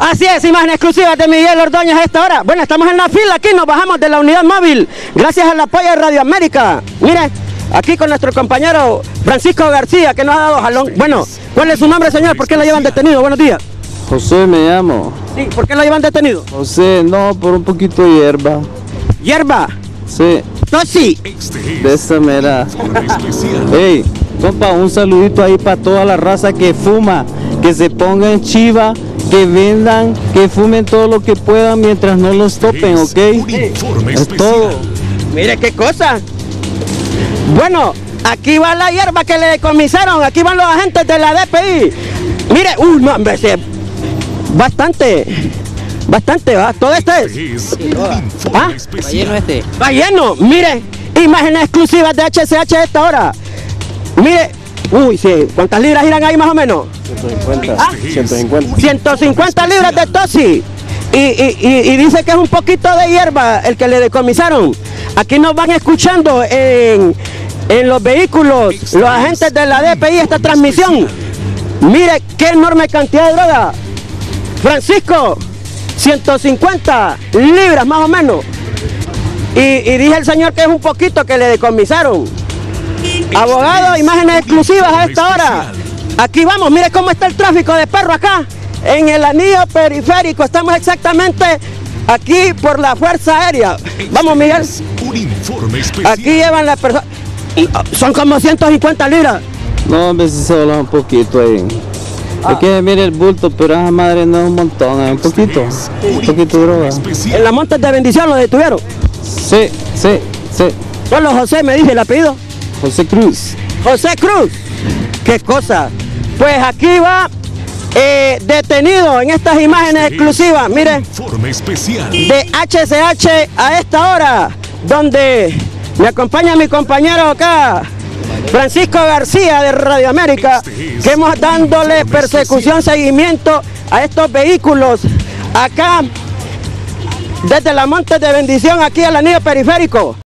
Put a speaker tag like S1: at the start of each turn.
S1: Así es, imagen exclusiva de Miguel Ordóñez a esta hora. Bueno, estamos en la fila aquí, nos bajamos de la unidad móvil, gracias al apoyo de Radio América. Mire, aquí con nuestro compañero Francisco García, que nos ha dado jalón. Bueno, ¿cuál es su nombre, señor? ¿Por qué lo llevan detenido? Buenos días.
S2: José me llamo.
S1: Sí, ¿por qué lo llevan detenido?
S2: José, no, por un poquito de hierba.
S1: Hierba.
S2: Sí,
S1: Tosi.
S2: de esa mera. Ey, compa, un saludito ahí para toda la raza que fuma, que se pongan chiva, que vendan, que fumen todo lo que puedan mientras no los topen, ¿ok? Es todo.
S1: Mire qué cosa. Bueno, aquí va la hierba que le decomisaron, aquí van los agentes de la DPI. Mire, uy, no, hombre, bastante, bastante, va, todo esto es. ¿Ah?
S3: Está lleno este.
S1: Va lleno, mire, imágenes exclusivas de HCH a esta hora. Mire, uy, sí, ¿cuántas libras irán ahí más o menos?
S2: 150. 150.
S1: 150 libras de tosi. Y, y- y- y dice que es un poquito de hierba el que le decomisaron. Aquí nos van escuchando en, en los vehículos, los agentes de la DPI, esta transmisión. Mire qué enorme cantidad de droga. Francisco, 150 libras más o menos. Y, y dice el señor que es un poquito que le decomisaron. Abogado, imágenes exclusivas a esta hora. Aquí vamos, mire cómo está el tráfico de perro acá. En el anillo periférico, estamos exactamente aquí por la Fuerza Aérea. Vamos, Miguel.
S4: Un informe especial.
S1: Aquí llevan las personas. Son como 150 libras.
S2: No, hombre, si se habla un poquito ahí. Es que mire el bulto, pero esa madre no es un montón, es un poquito. Un poquito de droga.
S1: En la Montes de Bendición lo detuvieron.
S2: Sí, sí, sí.
S1: Solo José me dice el apellido.
S2: José Cruz.
S1: José Cruz. ¿Qué cosa? Pues aquí va eh, detenido en estas imágenes exclusivas. Mire.
S4: Informe especial.
S1: de HCH a esta hora, donde me acompaña mi compañero acá, Francisco García de Radio América, que hemos dándole persecución, seguimiento a estos vehículos acá desde la Montes de Bendición aquí al anillo periférico.